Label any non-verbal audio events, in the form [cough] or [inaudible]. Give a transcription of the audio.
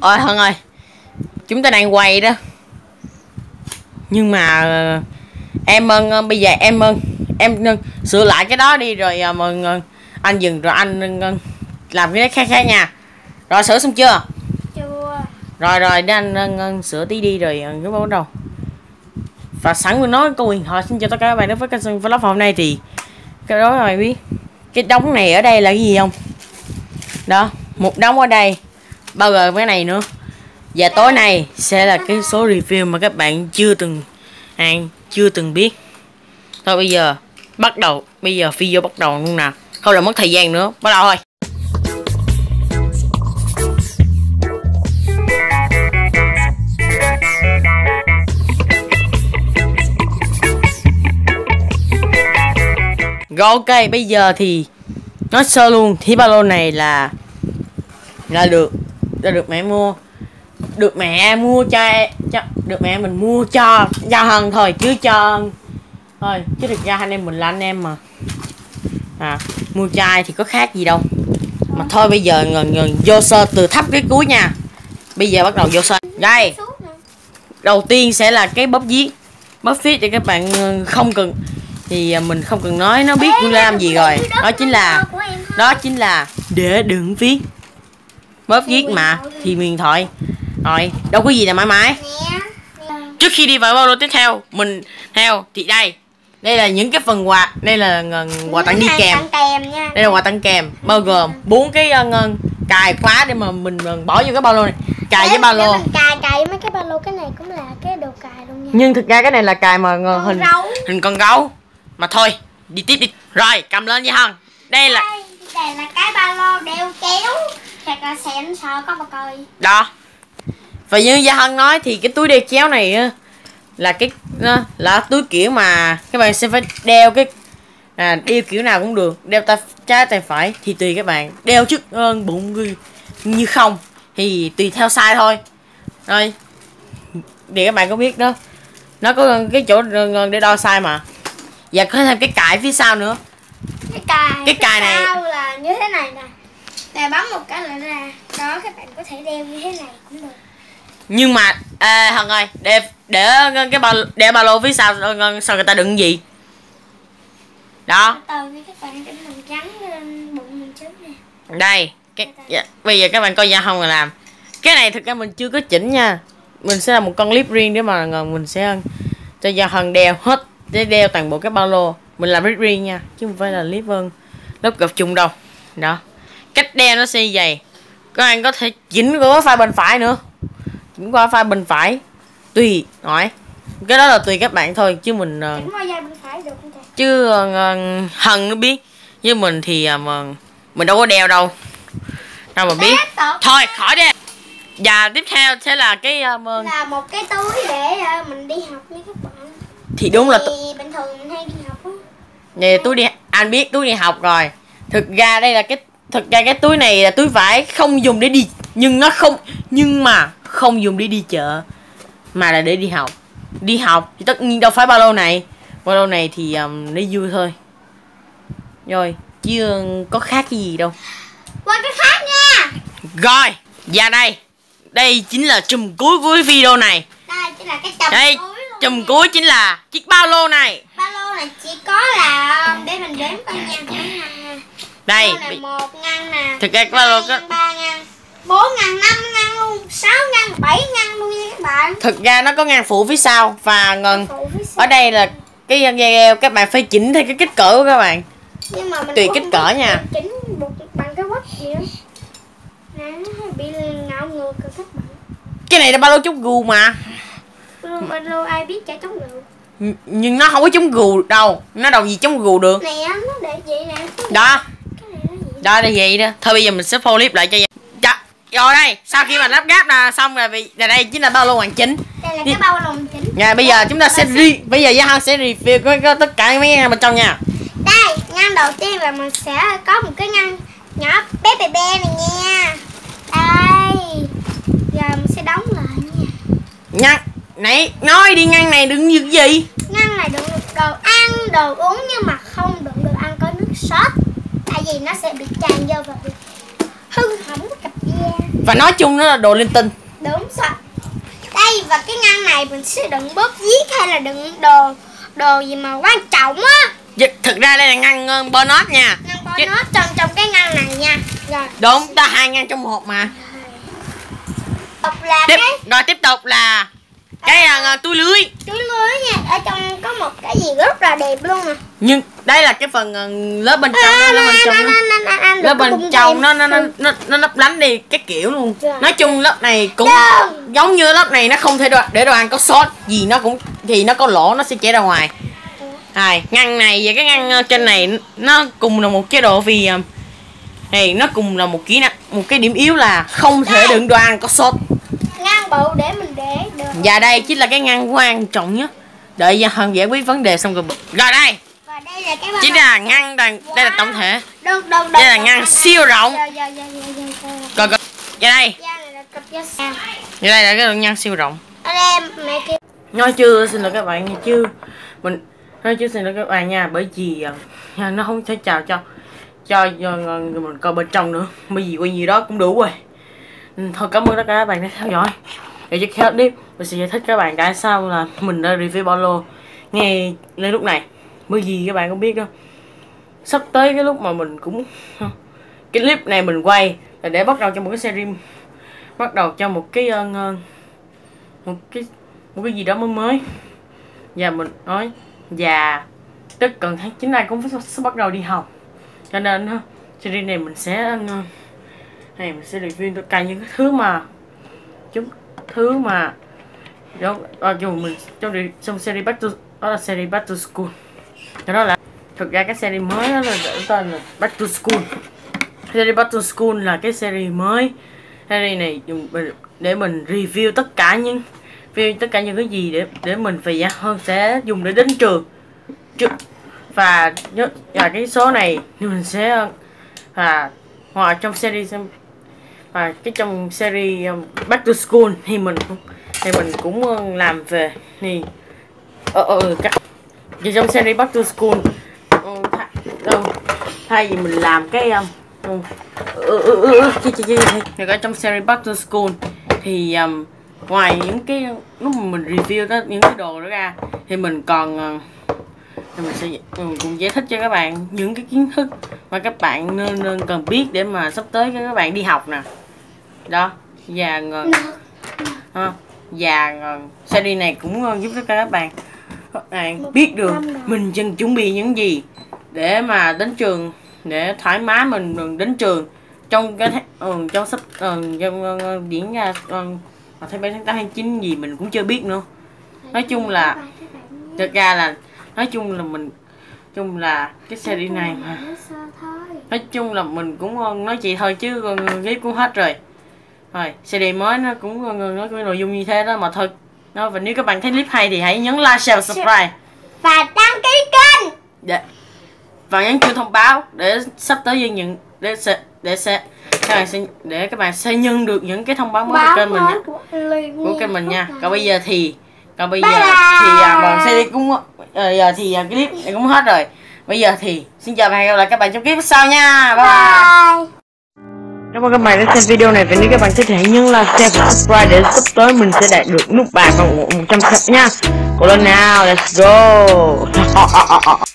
ôi Hân ơi. Chúng ta đang quay đó. Nhưng mà ờ, em ơn ờ, bây giờ em ơn em ờ, sửa lại cái đó đi rồi ờ, mà ờ, anh dừng rồi anh ờ, làm cái khác khác nha. Rồi sửa xong chưa? Chưa. Rồi rồi để anh, anh, anh sửa tí đi rồi ờ, cái bắt đầu. Và sẵn mình nói câu huyền thoại xin chào tất cả các bạn đến với kênh vlog hôm nay thì cái đó các bạn biết. Cái đống này ở đây là cái gì không? Đó một đống ở đây bao gồm cái này nữa. Và tối nay sẽ là cái số review mà các bạn chưa từng ăn, chưa từng biết. Thôi bây giờ, bắt đầu. Bây giờ video bắt đầu luôn nào không là mất thời gian nữa. Bắt đầu thôi. Rồi, ok. Bây giờ thì nói sơ luôn. Thì ba lô này là là được được mẹ mua. Được mẹ mua cho, cho được mẹ mình mua cho cho hân thôi chứ cho thôi chứ thực ra anh em mình là anh em mà. À mua chai thì có khác gì đâu. Mà thôi bây giờ ngần ngần vô sơ từ thấp cái cuối nha. Bây giờ bắt đầu vô sơ. Đây. Đầu tiên sẽ là cái bóp viết bóp viết để các bạn ờ, không cần thì ờ, mình không cần nói nó biết Ê, làm gì rồi. đó chính là đó chính là để đừng viết bóp viết mà thì huyền thoại rồi đâu có gì là mãi mãi. Trước khi đi vào bao lô tiếp theo mình theo thì đây. Đây là những cái phần quà đây là quà tặng đi kèm. đây là quà tặng kèm bao gồm bốn cái ngân cài khóa để mà mình ờ, bỏ vô cái ba lô này. Cài với ba lô. mình cài cài mấy cái ba lô cái này cũng là cái đồ cài luôn nha. Nhưng thực ra cái này là cài mà ờ, Con hình rấu. hình con gấu. Mà thôi đi tiếp đi. Rồi cầm lên với hân đây là đây đây là cái ba lô đeo kéo xịn sợ có mà coi. Đó. Và như gia hân nói thì cái túi đeo chéo này là cái là túi kiểu mà các bạn sẽ phải đeo cái à, đeo kiểu nào cũng được. Đeo tay trái tay phải thì tùy các bạn. Đeo trước ơn bụng như, không thì tùy theo size thôi. Rồi. Để các bạn có biết đó nó có cái chỗ để đo size mà. Và có thêm cái cài phía sau nữa. Cái cài Cái cài này- là như thế này nè để bấm một cái là ra. Đó các bạn có thể đeo như thế này cũng được. Nhưng mà à, hân ơi để để cái ba để ba lô phía sau sao người ta đựng gì? Đó. Từ như các bạn để mình gắn lên bụng mình trước nè. Đây cái dạ, bây giờ các bạn coi ra không mà làm. Cái này thực ra mình chưa có chỉnh nha. Mình sẽ làm một con clip riêng để mà mình sẽ cho gia hân đeo hết để đeo toàn bộ cái ba lô. Mình làm clip riêng nha chứ không phải là clip vân lớp gặp chung đâu. Đó cách đeo nó sẽ vậy. Các bạn có thể chỉnh của pha bên phải nữa. Chỉnh qua pha bên phải. Tùy hỏi. Cái đó là tùy các bạn thôi chứ mình ờ, chỉnh qua dây bên phải được không thầy? chứ ờ, hân nó biết. Với mình thì ờ, mà mình đâu có đeo đâu. Đâu mà biết. Thôi khỏi đi. Và tiếp theo sẽ là cái ờ, mà- là một cái túi để ờ, mình đi học nha các bạn. Thì đúng là thì bình thường mình hay đi học á. Túi đi anh biết túi đi học rồi. Thực ra đây là cái thực ra cái túi này là túi vải không dùng để đi nhưng nó không nhưng mà không dùng để đi chợ mà là để đi học. Đi học thì tất nhiên đâu phải ba lô này. Ba lô này thì um, để vui thôi. Rồi chứ ờ, có khác cái gì đâu. Qua cái khác nha. Rồi và đây. Đây chính là chùm cuối của cái video này. Đây chính là cái chùm đây luôn chùm nha. cuối chính là chiếc ba lô này. Ba lô này chỉ có là để mình đếm coi nha đây này một ngăn nè. Thực ra ba lô có- ngăn, ba ngăn bốn ngăn năm ngăn luôn. Sáu ngăn bảy ngăn luôn nha các bạn. Thực ra nó có ngang phụ phía sau và ngần ở đây là cái dây leo các bạn phải chỉnh theo cái kích cỡ của các bạn. Nhưng mà mình tùy kích cỡ nha. chỉnh bằng cái quách gì đó nè nó bị ngạo ngược rồi các bạn. Cái này là ba lô chống gù mà. Ba lô ai biết chả chống Nh- nhưng nó không có chống gù đâu. Nó đâu gì chống gù được. Nè nó để vậy nè. Đó cái này nó gì đó là vậy đó. Thôi bây giờ mình sẽ phô clip lại cho dạ. rồi đây. Sau khi mà lắp ráp là xong rồi vì là đây chính là ba lô hoàn chỉnh đây là Đi. cái bao lồng chỉnh nha bây giờ chúng ta sẽ re bây giờ gia hân sẽ review cái, cái, tất cả mấy ngăn bên trong nha. Đây ngăn đầu tiên là mình sẽ có một cái ngăn nhỏ bé bé bé này nha. Đây. Giờ mình sẽ đóng lại nha. Ngăn nãy nói đi ngăn này đừng như cái gì? Ngăn này đựng được đồ ăn đồ uống nhưng mà không đựng đồ ăn có nước sốt vì nó sẽ bị tràn vô và bị hư hỏng cặp da và nói chung nó là đồ linh tinh. Đúng rồi. Đây và cái ngăn này mình sẽ đựng bóp viết hay là đựng đồ đồ gì mà quan trọng á? Dạ, thực ra đây là ngăn uh, bonus nha. Ngăn bỏ Chứ- nó trong trong cái ngăn này nha. Rồi. Đúng ta hai ngăn trong một mà. Tục là tiếp cái rồi tiếp tục là cái uh, túi lưới. Túi lưới nha. Ở trong có một cái gì rất là đẹp luôn nè. Nhưng đây là cái phần uh, lớp bên trong À, lớp bên trong đó. lớp bên trong nó nó nó nó nó lấp lánh đi cái kiểu luôn. Dạ. nói chung lớp này cũng giống như lớp này nó không thể để đồ ăn có sót gì nó cũng thì nó có lỗ nó sẽ chảy ra ngoài. Rồi, ngăn này và cái ngăn ờ, trên này nó cùng là một chế độ vì ờ, này nó cùng là một kỹ năng một cái điểm yếu là không thể đựng đồ ăn có sốt ngăn bự để mình để được. Và đây chính là cái ngăn quan trọng nhất. Đợi gia hơn giải quyết vấn đề xong rồi rồi đây đây là cái chính là ngăn đây, đây là tổng thể. Đây là ngăn siêu rộng. Dạ, dạ, dạ, dạ, coi coi. Và đây. Đây là cái ngăn siêu rộng. Nói chưa xin lỗi các bạn nha chứ mình nói chưa xin lỗi các bạn nha bởi vì nha, nó không thể chào cho cho, mình coi bên trong nữa. Bởi vì quay gì đó cũng đủ rồi. Ừ, thôi cảm ơn tất cả các bạn đã theo dõi. Để khi hết clip mình sẽ giải thích các bạn tại sao là mình đã review bao lô ngay lên lúc này bởi vì các bạn cũng biết đâu sắp tới cái lúc mà mình cũng cái clip này mình quay là để bắt đầu cho một cái series bắt đầu cho một cái uh, một cái một cái gì đó mới mới. Và mình nói dạ, và tất cần tháng 9 này cũng sẽ bắt đầu đi học. Cho nên uh, series này mình sẽ ờ, uh, này mình sẽ review tất cả những cái thứ mà chúng thứ mà đó à, ờ, dù mình trong trong series Back to đó là series Back to School cho nó là thực ra cái series mới đó là tên là Back to School. Series Back to School là cái series mới. Series này dùng để mình review tất cả những review tất cả những cái gì để để mình về giá hơn sẽ dùng để đến trường. Chứ- và nhớ và cái số này mình sẽ ờ, và hoặc trong series ờ, và cái trong series um, Back to School thì mình thì mình cũng làm về thì ờ ờ ừ, các thì trong series Back to School. Ờ, thay, ờ, vì mình làm cái um, ừ, ừ, ừ, ừ, ừ, thì ở trong series Back to School thì um, ngoài những cái lúc mà mình review đó những cái đồ đó ra thì mình còn ờ, thì mình sẽ ừ, cũng giải thích cho các bạn những cái kiến thức mà các bạn nên, nên cần biết để mà sắp tới các bạn đi học nè. Đó và ờ, ha, và ờ, series này cũng ờ, giúp cả các bạn các bạn biết được mình cần chuẩn bị những gì để mà đến trường để thoải mái mình đến trường. Trong cái ừ, trong sắp ừ, trong ờ, diễn ra vào tháng 7 tháng 8 tháng 9 gì mình cũng chưa biết nữa. Nói chung là thực ra là nói chung là mình chung là cái series này mà nói chung là mình cũng nói chị thôi chứ còn clip cũng hết rồi. Rồi CD mới nó cũng nói cái nội dung như thế đó mà thôi đó, và nếu các bạn thấy clip hay thì hãy nhấn like share và subscribe. Và đăng ký kênh. Để và nhấn chuông thông báo để sắp tới dân nhận để sẽ để sẽ các bạn sẽ để các bạn sẽ nhận được những cái thông báo mới của kênh mình nha. của kênh mình nha. Còn bây giờ thì còn bây giờ thì à, bọn CD cũng ờ, giờ thì à, clip cũng hết rồi. Bây giờ thì xin chào và hẹn gặp lại các bạn trong clip sau nha. Bye bye. Bye Cảm ơn các bạn đã xem video này và nếu các bạn thích thể hãy nhấn like, share và subscribe để sắp tới mình sẽ đạt được nút bạc bằng 100 nha. Cố lên nào, let's go. [laughs]